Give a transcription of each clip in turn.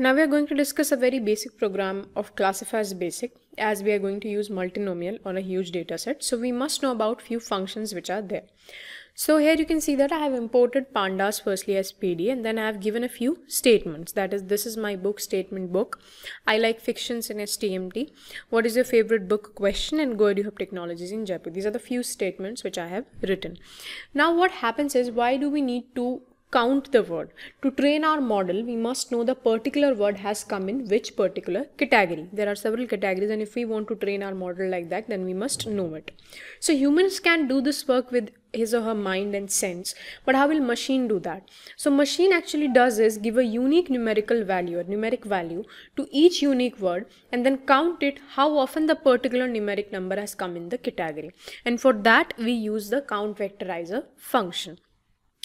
Now we are going to discuss a very basic program of classifiers basic as we are going to use multinomial on a huge data set. So we must know about few functions which are there. So here you can see that I have imported pandas firstly as PD and then I have given a few statements. That is, this is my book statement book. I like fictions in STMT. What is your favorite book question and Goeduhub technologies in Jaipur. These are the few statements which I have written. Now what happens is why do we need to count the word. To train our model, we must know the particular word has come in which particular category. There are several categories and if we want to train our model like that, then we must know it. So humans can do this work with his or her mind and sense, but how will machine do that? So machine actually does is give a unique numerical value, a numeric value to each unique word and then count it how often the particular numeric number has come in the category. And for that, we use the count vectorizer function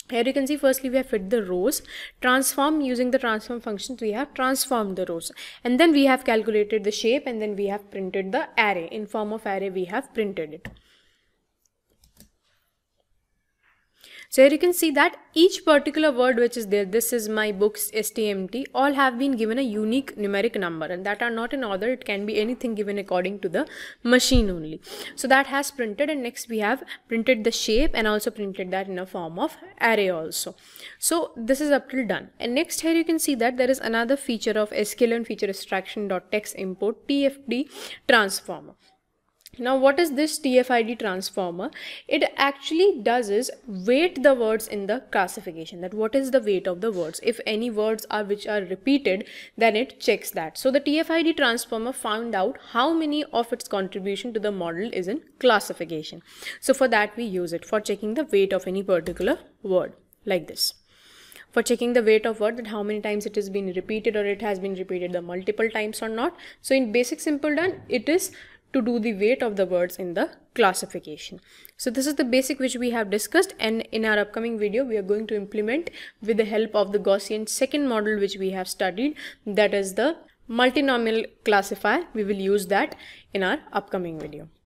here you can see firstly we have fit the rows. Transform using the transform functions we have transformed the rows. And then we have calculated the shape and then we have printed the array. In form of array we have printed it So here you can see that each particular word which is there, this is my books STMT, all have been given a unique numeric number and that are not in order. It can be anything given according to the machine only. So that has printed and next we have printed the shape and also printed that in a form of array also. So this is up till done. And next here you can see that there is another feature of sklearn feature extraction.text import TFD transformer. Now what is this TFID transformer? It actually does is weight the words in the classification that what is the weight of the words. If any words are which are repeated then it checks that. So the TFID transformer found out how many of its contribution to the model is in classification. So for that we use it for checking the weight of any particular word like this for checking the weight of word that how many times it has been repeated or it has been repeated the multiple times or not. So in basic simple done it is to do the weight of the words in the classification. So this is the basic which we have discussed and in our upcoming video we are going to implement with the help of the Gaussian second model which we have studied that is the multinomial classifier. We will use that in our upcoming video.